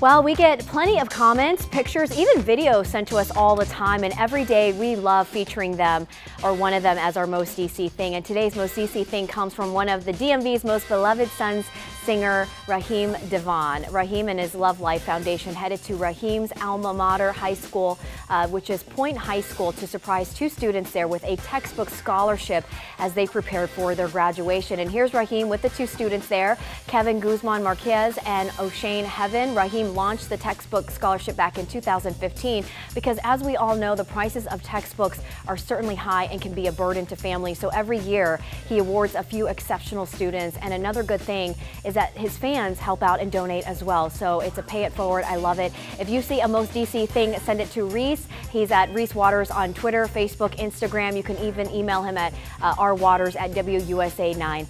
Well, we get plenty of comments, pictures, even videos sent to us all the time, and every day we love featuring them or one of them as our most DC thing. And today's most DC thing comes from one of the DMV's most beloved sons, singer Raheem DeVaughn. Raheem and his Love Life Foundation headed to Raheem's alma mater high school, uh, which is Point High School, to surprise two students there with a textbook scholarship as they prepared for their graduation. And here's Raheem with the two students there, Kevin Guzman Marquez and O'Shane Heaven. Raheem launched the textbook scholarship back in 2015 because as we all know, the prices of textbooks are certainly high and can be a burden to families. So every year he awards a few exceptional students. And another good thing is that his fans help out and donate as well. So it's a pay it forward. I love it. If you see a most DC thing, send it to Reese. He's at Reese Waters on Twitter, Facebook, Instagram. You can even email him at uh, rwaters at WUSA9.com.